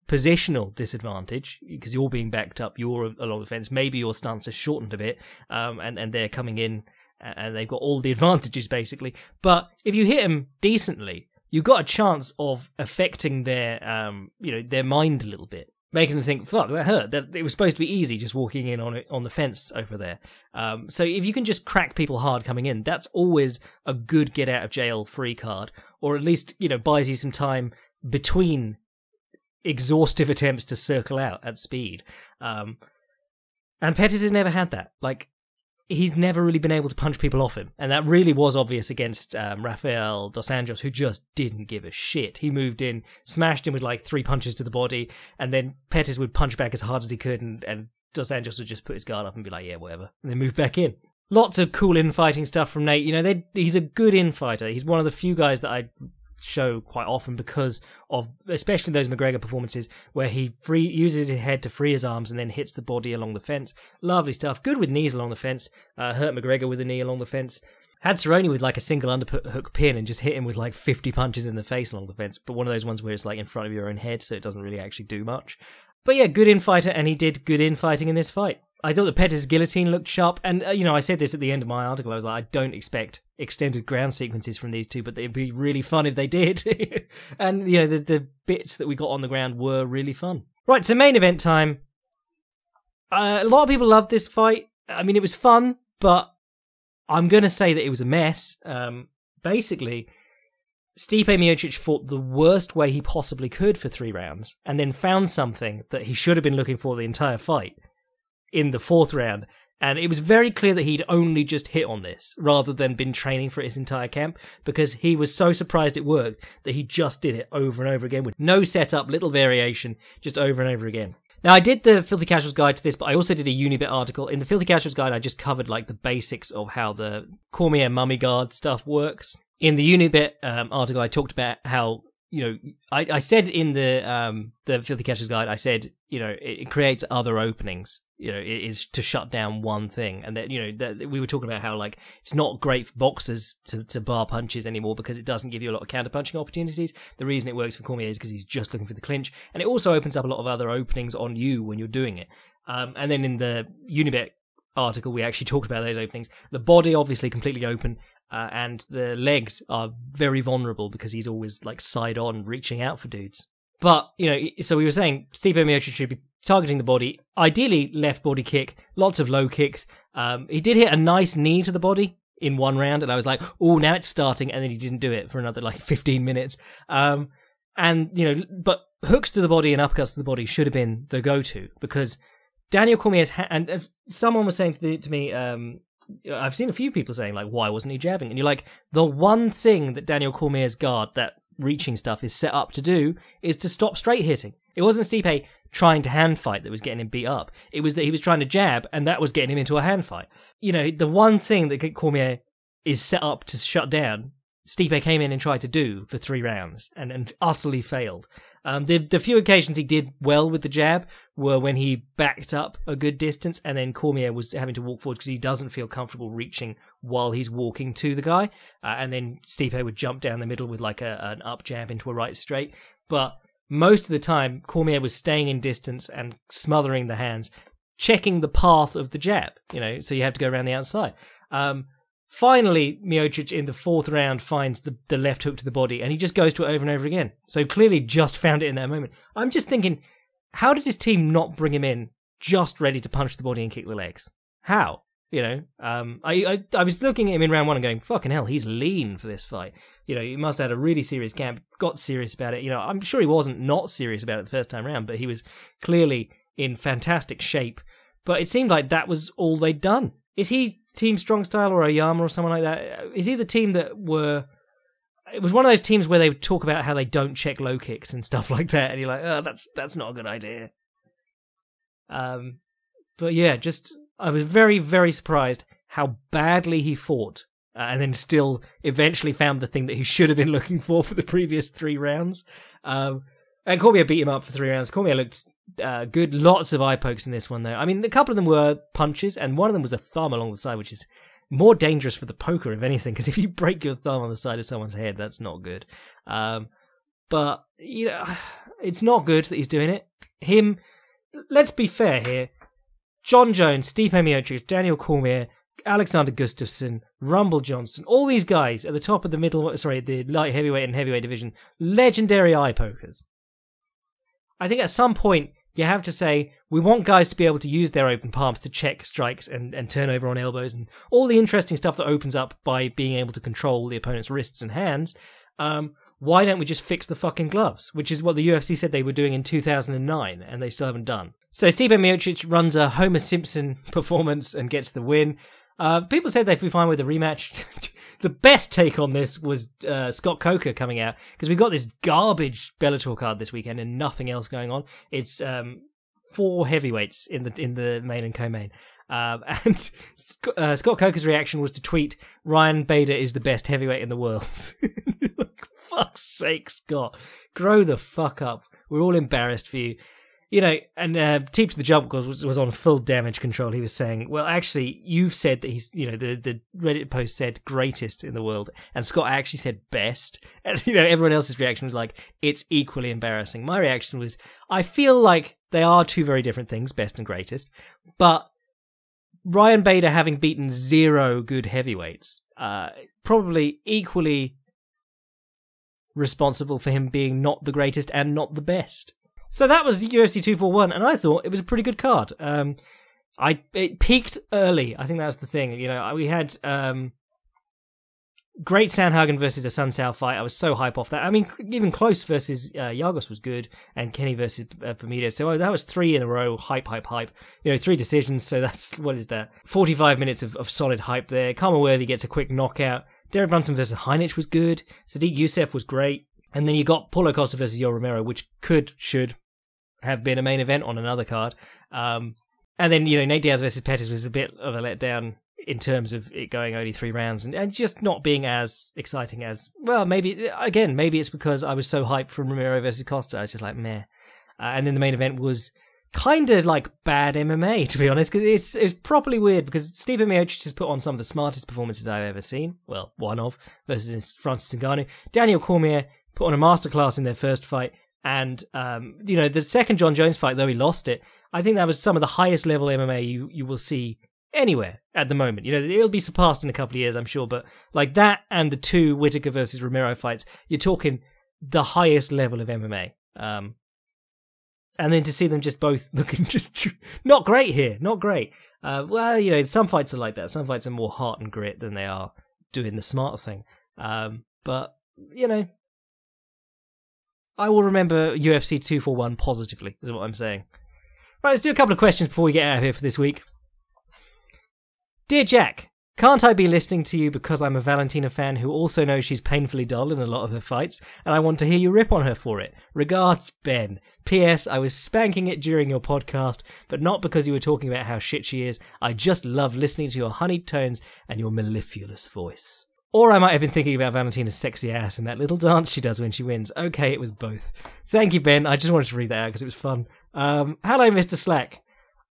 positional disadvantage because you're being backed up, you're along the fence. Maybe your stance is shortened a bit, um, and and they're coming in and they've got all the advantages basically. But if you hit them decently, you've got a chance of affecting their um you know their mind a little bit making them think fuck that hurt. That it was supposed to be easy just walking in on on the fence over there. Um so if you can just crack people hard coming in that's always a good get out of jail free card or at least you know buys you some time between exhaustive attempts to circle out at speed. Um and Pettis has never had that. Like he's never really been able to punch people off him. And that really was obvious against um, Rafael Dos Anjos, who just didn't give a shit. He moved in, smashed him with like three punches to the body, and then Pettis would punch back as hard as he could, and, and Dos Anjos would just put his guard up and be like, yeah, whatever, and then move back in. Lots of cool infighting stuff from Nate. You know, he's a good infighter. He's one of the few guys that I show quite often because of especially those McGregor performances where he free uses his head to free his arms and then hits the body along the fence. Lovely stuff. Good with knees along the fence. Uh, hurt McGregor with a knee along the fence. Had Cerrone with like a single underhook pin and just hit him with like 50 punches in the face along the fence, but one of those ones where it's like in front of your own head, so it doesn't really actually do much. But yeah, good infighter, and he did good infighting in this fight. I thought the Pettis guillotine looked sharp, and uh, you know I said this at the end of my article. I was like, I don't expect extended ground sequences from these two, but it'd be really fun if they did. and you know the the bits that we got on the ground were really fun. Right, so main event time. Uh, a lot of people loved this fight. I mean, it was fun, but I'm gonna say that it was a mess. Um, basically, Stipe Miocic fought the worst way he possibly could for three rounds, and then found something that he should have been looking for the entire fight in the fourth round. And it was very clear that he'd only just hit on this rather than been training for his entire camp because he was so surprised it worked that he just did it over and over again with no setup, little variation, just over and over again. Now, I did the Filthy Casuals guide to this, but I also did a Unibet article. In the Filthy Casuals guide, I just covered like the basics of how the Cormier Mummy Guard stuff works. In the Unibet um, article, I talked about how you know, I, I said in the um the Filthy Catcher's guide, I said you know it, it, creates other openings. You know, it is to shut down one thing, and that you know that we were talking about how like it's not great for boxers to to bar punches anymore because it doesn't give you a lot of counter punching opportunities. The reason it works for Cormier is because he's just looking for the clinch, and it also opens up a lot of other openings on you when you're doing it. Um, and then in the Unibet article, we actually talked about those openings. The body obviously completely open uh, and the legs are very vulnerable because he's always like side on, reaching out for dudes. But you know, so we were saying Stipe Miocic should be targeting the body, ideally left body kick, lots of low kicks. Um, he did hit a nice knee to the body in one round, and I was like, oh, now it's starting, and then he didn't do it for another like 15 minutes. Um, and you know, but hooks to the body and uppercuts to the body should have been the go-to because Daniel Cormier's ha- and uh, someone was saying to, the, to me um, I've seen a few people saying like, why wasn't he jabbing? And you're like, the one thing that Daniel Cormier's guard, that reaching stuff, is set up to do is to stop straight hitting. It wasn't Stipe trying to hand fight that was getting him beat up. It was that he was trying to jab, and that was getting him into a hand fight. You know, the one thing that Cormier is set up to shut down Stipe came in and tried to do for three rounds and, and utterly failed. Um, the the few occasions he did well with the jab were when he backed up a good distance, and then Cormier was having to walk forward because he doesn't feel comfortable reaching while he's walking to the guy, uh, and then Stipe would jump down the middle with like a, an up jab into a right straight. But most of the time, Cormier was staying in distance and smothering the hands, checking the path of the jab. You know, so you have to go around the outside. Um, Finally, Miocic in the fourth round finds the, the left hook to the body and he just goes to it over and over again. So clearly just found it in that moment. I'm just thinking, how did his team not bring him in just ready to punch the body and kick the legs? How? You know, um, I, I, I was looking at him in round one and going, fucking hell, he's lean for this fight. You know, he must have had a really serious camp, got serious about it. You know, I'm sure he wasn't not serious about it the first time round, but he was clearly in fantastic shape. But it seemed like that was all they'd done. Is he Team Strong Style or Oyama or someone like that? Is he the team that were? It was one of those teams where they would talk about how they don't check low kicks and stuff like that, and you're like, oh, that's that's not a good idea. Um, but yeah, just I was very very surprised how badly he fought, uh, and then still eventually found the thing that he should have been looking for for the previous three rounds. Um, and Cormier beat him up for three rounds. Cormier looked uh, good. Lots of eye pokes in this one, though. I mean, a couple of them were punches, and one of them was a thumb along the side, which is more dangerous for the poker, if anything, because if you break your thumb on the side of someone's head, that's not good. Um, but, you know, it's not good that he's doing it. Him, let's be fair here. Jon Jones, Stipe Miocic, Daniel Cormier, Alexander Gustafsson, Rumble Johnson, all these guys at the top of the middle, sorry, the light heavyweight and heavyweight division, legendary eye pokers. I think at some point you have to say we want guys to be able to use their open palms to check strikes and, and turn over on elbows and all the interesting stuff that opens up by being able to control the opponent's wrists and hands. Um, why don't we just fix the fucking gloves? Which is what the UFC said they were doing in 2009, and they still haven't done. So Stipe Miocic runs a Homer Simpson performance and gets the win. Uh, people said they'd be fine with a rematch. the best take on this was uh, Scott Coker coming out because we got this garbage Bellator card this weekend and nothing else going on. It's um, four heavyweights in the in the main and co-main. Um, and uh, Scott Coker's reaction was to tweet, "Ryan Bader is the best heavyweight in the world." like, fuck's sake, Scott, grow the fuck up. We're all embarrassed for you you know, and uh, Teep to the Jump was, was on full damage control. He was saying, well, actually, you've said that he's, you know, the, the Reddit post said greatest in the world, and Scott actually said best. And, you know, everyone else's reaction was like, it's equally embarrassing. My reaction was, I feel like they are two very different things, best and greatest, but Ryan Bader having beaten zero good heavyweights, uh, probably equally responsible for him being not the greatest and not the best. So that was UFC 241, and I thought it was a pretty good card. Um, I it peaked early. I think that's the thing. You know, we had um, great Sandhagen versus Assunção fight. I was so hype off that. I mean, even Klose versus uh, Giagos was good, and Kenney versus uh, Bermudez. So uh, that was three in a row. Hype, hype, hype. You know, three decisions. So that's what is that? Forty-five minutes of, of solid hype there. Khama Worthy gets a quick knockout. Derek Brunson versus Heinisch was good. Sodiq Yusuff was great. And then you got Paulo Costa versus Yoel Romero, which could, should, have been a main event on another card. Um, and then, you know, Nate Diaz versus Pettis was a bit of a letdown in terms of it going only three rounds and, and just not being as exciting as, well, maybe, again, maybe it's because I was so hyped from Romero versus Costa. I was just like, meh. Uh, and then the main event was kind of like bad MMA, to be honest, because it's, it's properly weird because Stephen Miocic has put on some of the smartest performances I've ever seen. Well, one of, versus Francis Ngannou. Daniel Cormier put on a masterclass in their first fight. And um, you know, the second Jon Jones fight, though he lost it, I think that was some of the highest level MMA you you will see anywhere at the moment. You know, it'll be surpassed in a couple of years, I'm sure. But like that and the two Whitaker versus Romero fights, you're talking the highest level of MMA. Um, and then to see them just both looking just not great here, not great. Uh, well, you know, some fights are like that. Some fights are more heart and grit than they are doing the smart thing. Um, but you know, I will remember UFC 241 positively, is what I'm saying. Right, let's do a couple of questions before we get out of here for this week. Dear Jack, can't I be listening to you because I'm a Valentina fan who also knows she's painfully dull in a lot of her fights, and I want to hear you rip on her for it? Regards, Ben. P.S. I was spanking it during your podcast, but not because you were talking about how shit she is. I just love listening to your honeyed tones and your mellifluous voice. Or I might have been thinking about Valentina's sexy ass and that little dance she does when she wins. Okay, it was both. Thank you, Ben. I just wanted to read that out because it was fun. Um, hello, Mr. Slack.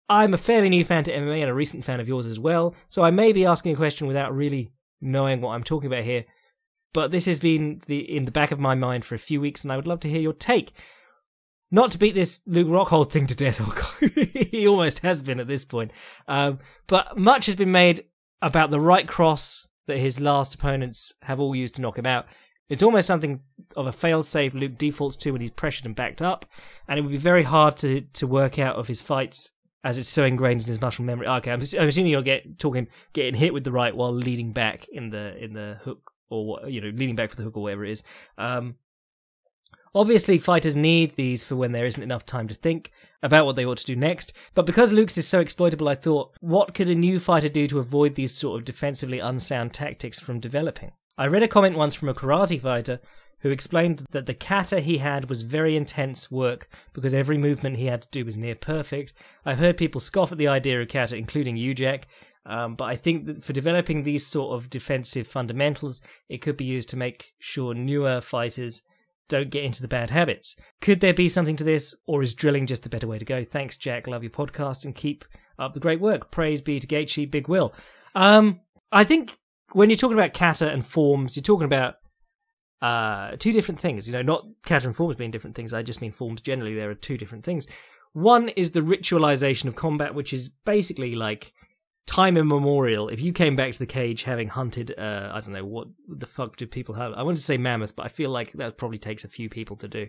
I'm a fairly new fan to MMA and a recent fan of yours as well, so I may be asking a question without really knowing what I'm talking about here. But this has been the in the back of my mind for a few weeks, and I would love to hear your take. Not to beat this Luke Rockhold thing to death, he almost has been at this point. Um, but much has been made about the right cross that his last opponents have all used to knock him out. It's almost something of a fail-safe Luke defaults to when he's pressured and backed up, and it would be very hard to, to work out of his fights as it's so ingrained in his muscle memory. Okay, I'm, I'm assuming you're get talking getting hit with the right while leading back in the in the hook or you know leaning back for the hook or whatever it is. Um, obviously, fighters need these for when there isn't enough time to think about what they ought to do next. But because Luke's is so exploitable, I thought, what could a new fighter do to avoid these sort of defensively unsound tactics from developing? I read a comment once from a karate fighter who explained that the kata he had was very intense work because every movement he had to do was near perfect. I've heard people scoff at the idea of kata, including you, Jack, um, but I think that for developing these sort of defensive fundamentals, it could be used to make sure newer fighters don't get into the bad habits. Could there be something to this, or is drilling just the better way to go? Thanks, Jack. Love your podcast and keep up the great work. Praise be to Gaethje, Big Will. Um, I think when you're talking about kata and forms, you're talking about uh, two different things. You know, not kata and forms being different things. I just mean forms generally. There are two different things. One is the ritualization of combat, which is basically like time immemorial, if you came back to the cage having hunted, uh, I don't know what the fuck do people have? I wanted to say mammoth, but I feel like that probably takes a few people to do.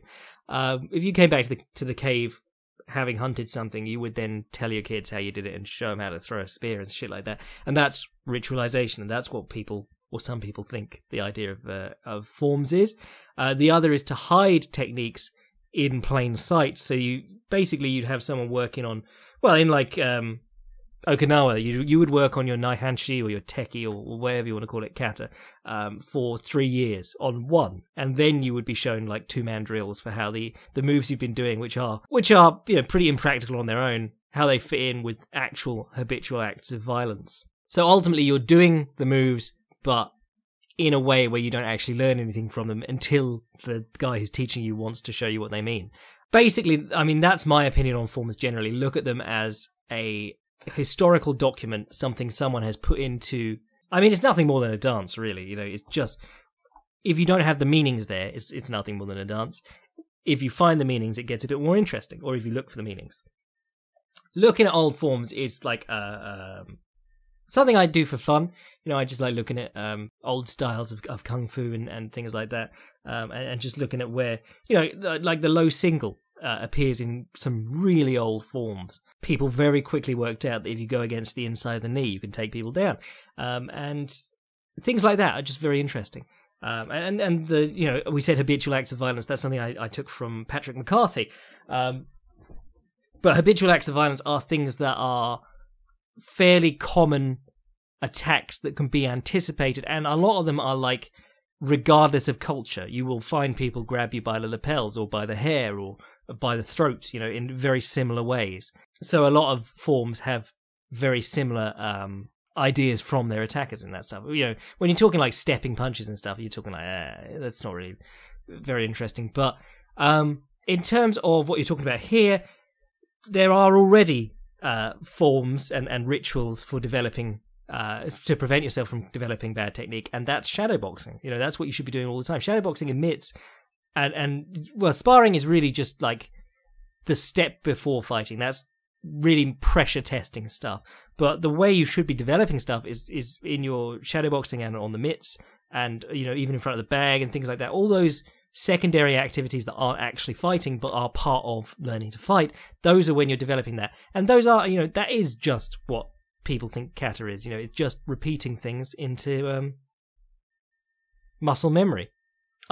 Um, if you came back to the to the cave having hunted something, you would then tell your kids how you did it and show them how to throw a spear and shit like that. And that's ritualization, and that's what people or some people think the idea of uh, of forms is. Uh, the other is to hide techniques in plain sight. So you basically you'd have someone working on well in like um, Okinawa, you you would work on your Naihanchi or your Tekki or whatever you want to call it, kata, um, for three years on one, and then you would be shown like two man drills for how the the moves you've been doing, which are which are you know pretty impractical on their own, how they fit in with actual habitual acts of violence. So ultimately, you're doing the moves, but in a way where you don't actually learn anything from them until the guy who's teaching you wants to show you what they mean. Basically, I mean that's my opinion on forms generally. Look at them as a historical document, something someone has put into. I mean, it's nothing more than a dance, really. You know, it's just if you don't have the meanings there, it's it's nothing more than a dance. If you find the meanings, it gets a bit more interesting. Or if you look for the meanings, looking at old forms is like uh, um, something I do for fun. You know, I just like looking at um, old styles of, of kung fu and, and things like that, um, and, and, just looking at where you know, like the low single uh, appears in some really old forms. People very quickly worked out that if you go against the inside of the knee, you can take people down, um, and things like that are just very interesting. Um, and and the you know we said habitual acts of violence. That's something I, I took from Patrick McCarthy. Um, but habitual acts of violence are things that are fairly common attacks that can be anticipated, and a lot of them are like regardless of culture. You will find people grab you by the lapels or by the hair or by the throat, you know, in very similar ways. So a lot of forms have very similar um, ideas from their attackers and that stuff. You know, when you're talking like stepping punches and stuff, you're talking like eh, that's not really very interesting. But um, in terms of what you're talking about here, there are already uh, forms and, and rituals for developing uh, to prevent yourself from developing bad technique, and that's shadowboxing. You know, that's what you should be doing all the time. Shadowboxing admits and and well, sparring is really just like the step before fighting. That's really pressure testing stuff. But the way you should be developing stuff is is in your shadowboxing and on the mitts, and you know even in front of the bag and things like that. All those secondary activities that aren't actually fighting but are part of learning to fight. Those are when you're developing that, and those are you know that is just what people think kata is. You know, it's just repeating things into um, muscle memory.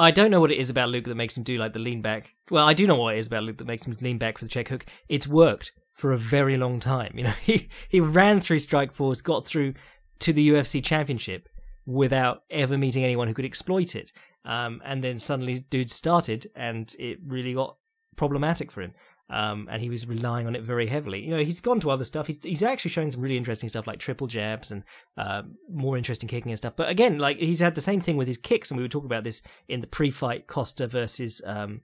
I don't know what it is about Luke that makes him do like the lean back. Well, I do know what it is about Luke that makes him lean back for the check hook. It's worked for a very long time. You know, he he ran through Strike Strikeforce, got through to the UFC Championship without ever meeting anyone who could exploit it. Um, and then suddenly, dude started, and it really got problematic for him. Um, and he was relying on it very heavily. You know, he's gone to other stuff. He's he's actually shown some really interesting stuff like triple jabs and uh, more interesting kicking and stuff. But again, like he's had the same thing with his kicks, and we were talking about this in the pre-fight Costa versus um,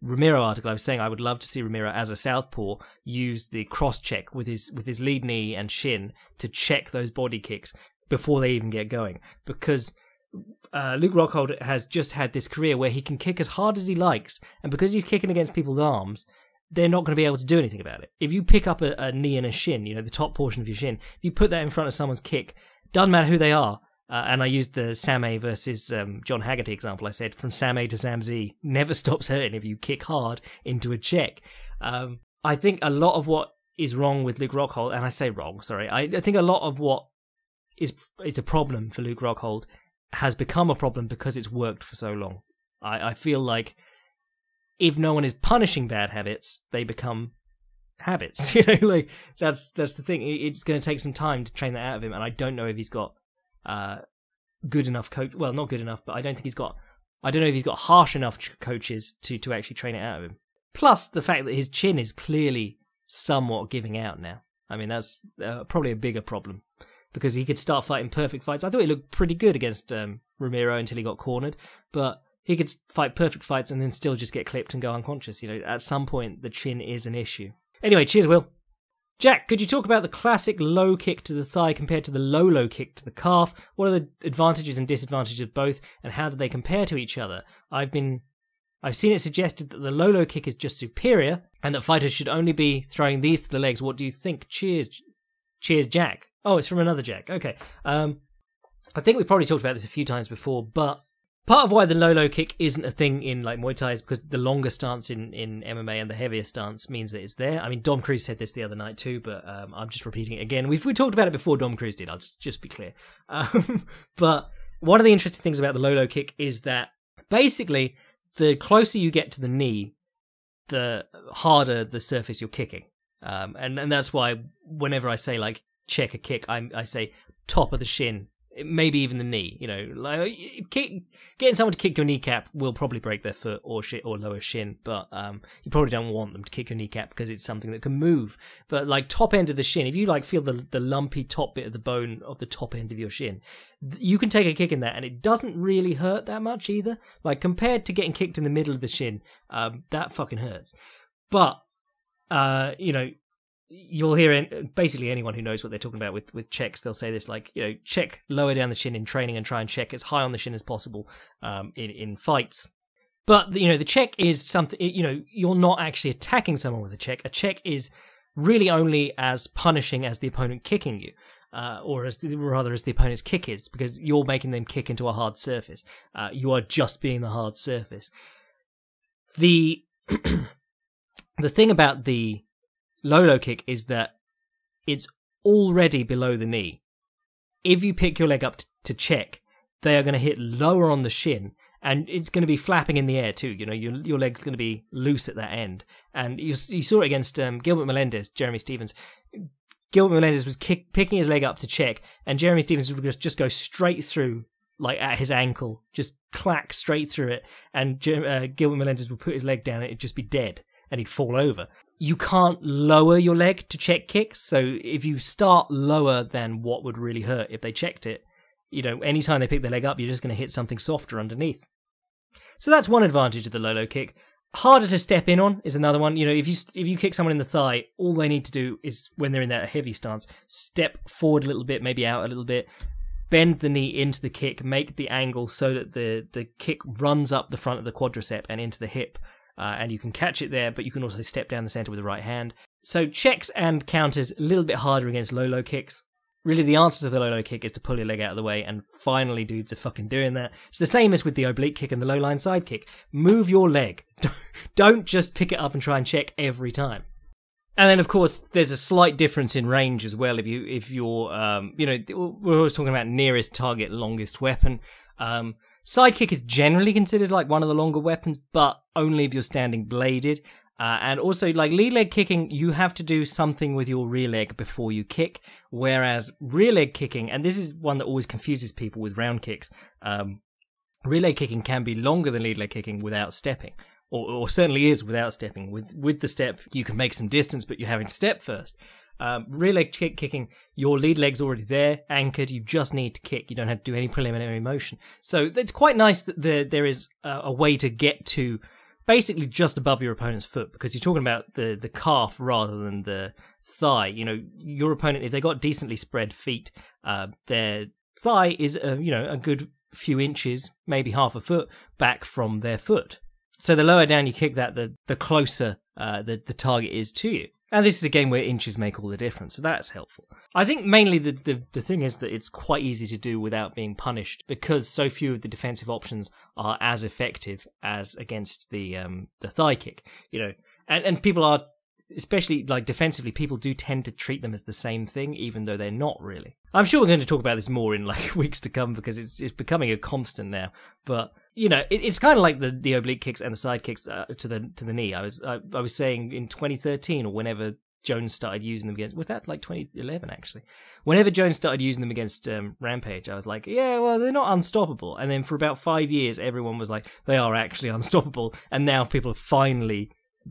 Romero article. I was saying I would love to see Romero as a southpaw use the cross check with his with his lead knee and shin to check those body kicks before they even get going because uh, Luke Rockhold has just had this career where he can kick as hard as he likes, and because he's kicking against people's arms, they're not going to be able to do anything about it. If you pick up a, a, knee and a shin, you know, the top portion of your shin, if you put that in front of someone's kick, doesn't matter who they are. Uh, and I used the Sam A versus um, John Haggerty example. I said from Sam A to Sam Z never stops hurting if you kick hard into a check. Um, I think a lot of what is wrong with Luke Rockhold, and I say wrong, sorry, I, I think a lot of what is is a problem for Luke Rockhold has become a problem because it's worked for so long. I, I feel like if no one is punishing bad habits, they become habits. You know, like that's that's the thing. It's going to take some time to train that out of him, and I don't know if he's got uh, good enough coach. Well, not good enough, but I don't think he's got. I don't know if he's got harsh enough coaches to to actually train it out of him. Plus, the fact that his chin is clearly somewhat giving out now. I mean, that's uh, probably a bigger problem because he could start fighting perfect fights. I thought he looked pretty good against um, until he got cornered, but he could fight perfect fights and then still just get clipped and go unconscious. You know, at some point the chin is an issue. Anyway, cheers, Will. Jack, could you talk about the classic low kick to the thigh compared to the low low kick to the calf? What are the advantages and disadvantages of both, and how do they compare to each other? I've been I've seen it suggested that the low low kick is just superior, and that fighters should only be throwing these to the legs. What do you think? Cheers, cheers, Jack. Oh, it's from another Jack. Okay. Um, I think we probably talked about this a few times before, but part of why the low low kick isn't a thing in like Muay Thai is because the longer stance in, in MMA and the heavier stance means that it's there. I mean, Dom Cruz said this the other night too, but um, I'm just repeating it again. We've we talked about it before. Dom Cruz did. I'll just just be clear. Um, but one of the interesting things about the low low kick is that basically the closer you get to the knee, the harder the surface you're kicking. Um, and and that's why whenever I say like check a kick, I I say top of the shin maybe even the knee. You know, like kick, getting someone to kick your kneecap will probably break their foot or shit or lower shin, but um, you probably don't want them to kick your kneecap because it's something that can move. But like top end of the shin, if you like feel the the lumpy top bit of the bone of the top end of your shin, you can take a kick in that, and it doesn't really hurt that much either. Like compared to getting kicked in the middle of the shin, um, that fucking hurts. But uh, you know, you'll hear basically anyone who knows what they're talking about with with checks they'll say this like you know check lower down the shin in training and try and check as high on the shin as possible um, in in fights. But you know the check is something you know you're not actually attacking someone with a check. A check is really only as punishing as the opponent kicking you uh, or as the, rather as the opponent's kick is because you're making them kick into a hard surface. Uh, you are just being the hard surface. The the thing about the low low kick is that it's already below the knee. If you pick your leg up t- to check, they are going to hit lower on the shin and it's going to be flapping in the air too. You know, your your leg's going to be loose at that end. And you you saw it against um, Gilbert Melendez, Jeremy Stephens. Gilbert Melendez was kick, picking his leg up to check, and Jeremy Stephens would just, just go straight through, like at his ankle, just clack straight through it. And uh, Gilbert Melendez would put his leg down, and it'd just be dead, and he'd fall over you can't lower your leg to check kicks. So if you start lower than what would really hurt if they checked it, you know, anytime they pick their leg up, you're just going to hit something softer underneath. So that's one advantage of the low low kick. Harder to step in on is another one. You know, if you if you kick someone in the thigh, all they need to do is when they're in that heavy stance, step forward a little bit, maybe out a little bit, bend the knee into the kick, make the angle so that the the kick runs up the front of the quadricep and into the hip uh, and you can catch it there, but you can also step down the center with the right hand. So checks and counters a little bit harder against low low kicks. Really, the answer to the low low kick is to pull your leg out of the way, and finally, dudes are fucking doing that. It's the same as with the oblique kick and the low line side kick. Move your leg. Don't just pick it up and try and check every time. And then, of course, there's a slight difference in range as well. If you, if you're, um, you know, we're always talking about nearest target, longest weapon. Um, Sidekick is generally considered like one of the longer weapons, but only if you're standing bladed. Uh, and also, like lead leg kicking, you have to do something with your rear leg before you kick. Whereas rear leg kicking, and this is one that always confuses people with round kicks, um, rear leg kicking can be longer than lead leg kicking without stepping. or, or certainly is without stepping. With with the step, you can make some distance, but you're having to step first. Um, rear leg kick kicking, your lead leg's already there, anchored. You just need to kick. You don't have to do any preliminary motion. So it's quite nice that the, there is a, a way to get to basically just above your opponent's foot because you're talking about the the calf rather than the thigh. You know, your opponent if they got decently spread feet, uh, their thigh is a, you know a good few inches, maybe half a foot back from their foot. So the lower down you kick that, the the closer uh, the the target is to you. And this is a game where inches make all the difference, so that's helpful. I think mainly the, the, the thing is that it's quite easy to do without being punished because so few of the defensive options are as effective as against the um, the thigh kick. You know, and and people are especially like defensively, people do tend to treat them as the same thing, even though they're not really. I'm sure we're going to talk about this more in like weeks to come because it's it's becoming a constant now. But you know, it, it's kind of like the, the oblique kicks and the side kicks uh, to the to the knee. I was I, I was saying in 2013 or whenever Jones started using them against was that like 2011 actually. Whenever Jones started using them against um, Rampage, I was like, yeah, well they're not unstoppable. And then for about five years, everyone was like, they are actually unstoppable. And now people are finally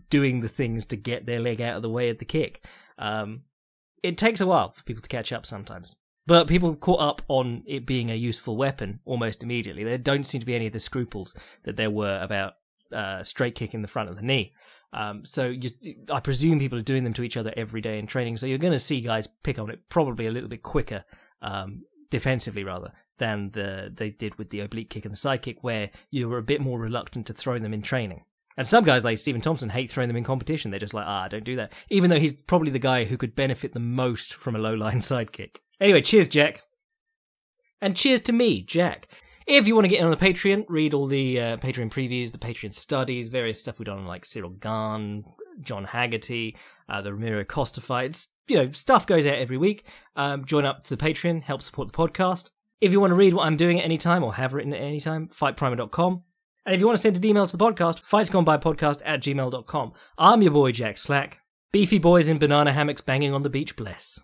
doing the things to get their leg out of the way of the kick. Um, it takes a while for people to catch up sometimes. But people caught up on it being a useful weapon almost immediately. There don't seem to be any of the scruples that there were about uh, straight kick in the front of the knee. Um, so you, I presume people are doing them to each other every day in training. So you're going to see guys pick on it probably a little bit quicker, um, defensively rather, than the they did with the oblique kick and the side kick, where you were a bit more reluctant to throw them in training. And some guys like Stephen Thompson hate throwing them in competition. They're just like, ah, don't do that. Even though he's probably the guy who could benefit the most from a low line sidekick. Anyway, cheers, Jack. And cheers to me, Jack. If you want to get in on the Patreon, read all the uh, Patreon previews, the Patreon studies, various stuff we've done on like Cyril Gane, John Haggerty, uh, the Romero Costa fights. You know, stuff goes out every week. Um, join up to the Patreon, help support the podcast. If you want to read what I'm doing at any time or have written at any time, fightprimer.com. And if you want to send an email to the podcast, fightsgonebypodcast at gmail.com. I'm your boy Jack Slack. Beefy boys in banana hammocks banging on the beach bless.